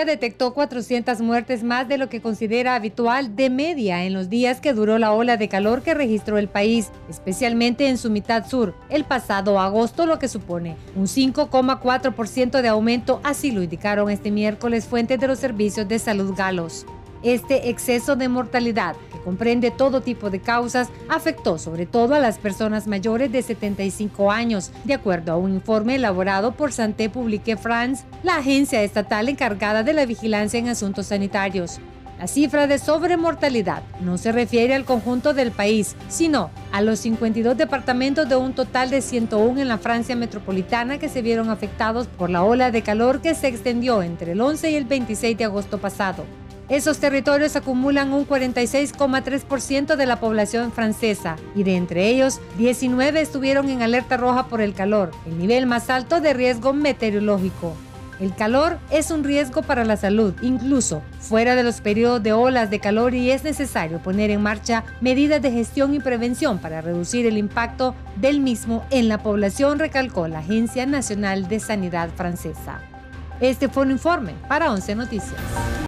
detectó 400 muertes más de lo que considera habitual de media en los días que duró la ola de calor que registró el país, especialmente en su mitad sur, el pasado agosto, lo que supone un 5,4% de aumento, así lo indicaron este miércoles fuentes de los servicios de salud galos. Este exceso de mortalidad, que comprende todo tipo de causas, afectó sobre todo a las personas mayores de 75 años, de acuerdo a un informe elaborado por Santé Publique France, la agencia estatal encargada de la vigilancia en asuntos sanitarios. La cifra de sobremortalidad no se refiere al conjunto del país, sino a los 52 departamentos de un total de 101 en la Francia metropolitana que se vieron afectados por la ola de calor que se extendió entre el 11 y el 26 de agosto pasado. Esos territorios acumulan un 46,3% de la población francesa y de entre ellos 19 estuvieron en alerta roja por el calor, el nivel más alto de riesgo meteorológico. El calor es un riesgo para la salud, incluso fuera de los periodos de olas de calor y es necesario poner en marcha medidas de gestión y prevención para reducir el impacto del mismo en la población, recalcó la Agencia Nacional de Sanidad francesa. Este fue un informe para 11 Noticias.